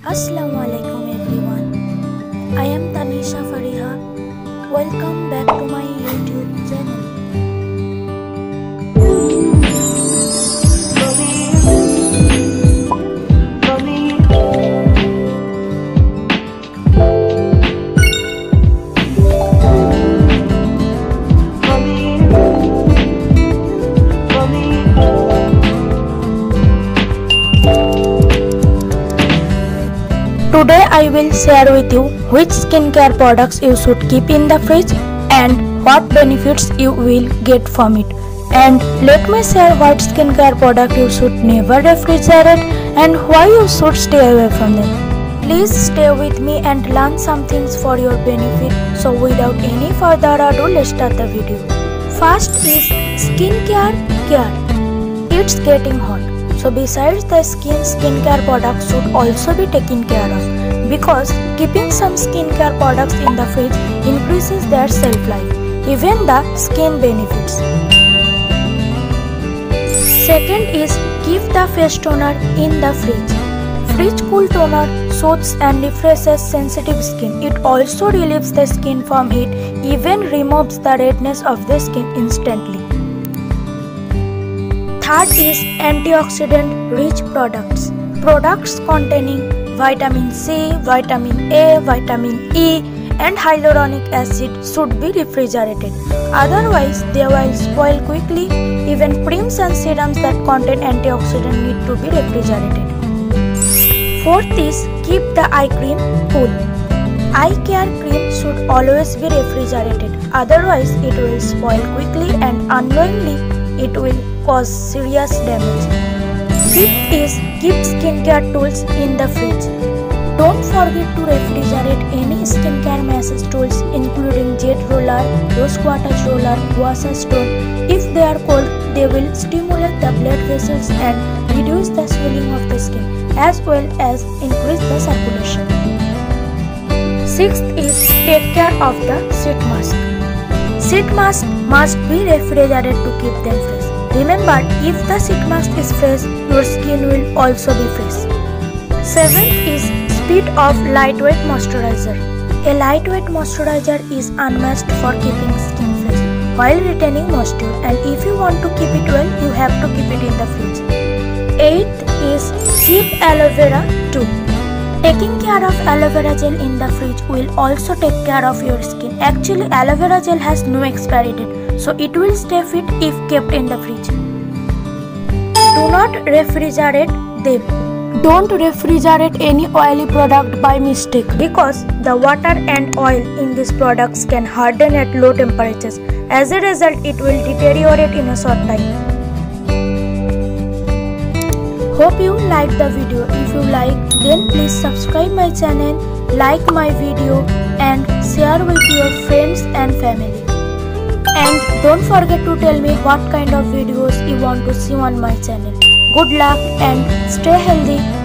Assalamualaikum everyone. I am Tanisha Fariha. Welcome Today I will share with you which skincare products you should keep in the fridge and what benefits you will get from it. And let me share what skincare product you should never refrigerate and why you should stay away from them. Please stay with me and learn some things for your benefit. So without any further ado, let's start the video. First is skincare care. It's getting hot. So besides the skin, skincare products should also be taken care of because keeping some skincare products in the fridge increases their shelf life, even the skin benefits. Second is keep the face toner in the fridge. Fridge cool toner soothes and refreshes sensitive skin. It also relieves the skin from heat, even removes the redness of the skin instantly. Third is antioxidant rich products. Products containing vitamin C, vitamin A, vitamin E, and hyaluronic acid should be refrigerated. Otherwise, they will spoil quickly. Even creams and serums that contain antioxidant need to be refrigerated. Fourth is keep the eye cream cool. Eye care cream should always be refrigerated. Otherwise, it will spoil quickly and unknowingly it will cause serious damage. Fifth is keep skincare tools in the fridge. Don't forget to refrigerate any skincare massage tools including jade roller, rose quartz roller, gua sha stone. If they are cold, they will stimulate the blood vessels and reduce the swelling of the skin as well as increase the circulation. Sixth is take care of the sheet mask. Sheet mask must be refrigerated to keep them fresh. Remember, if the sheet mask is fresh, your skin will also be fresh. Seventh is speed of lightweight moisturizer. A lightweight moisturizer is unmatched for keeping skin fresh while retaining moisture and if you want to keep it well, you have to keep it in the fridge. Eighth is keep aloe vera too. Taking care of aloe vera gel in the fridge will also take care of your skin. Actually, aloe vera gel has no expiry date, so it will stay fit if kept in the fridge. Do not refrigerate them. Don't refrigerate any oily product by mistake because the water and oil in these products can harden at low temperatures. As a result, it will deteriorate in a short time. Hope you liked the video. If you like, then please subscribe my channel, like my video and share with your friends and family. And don't forget to tell me what kind of videos you want to see on my channel. Good luck and stay healthy.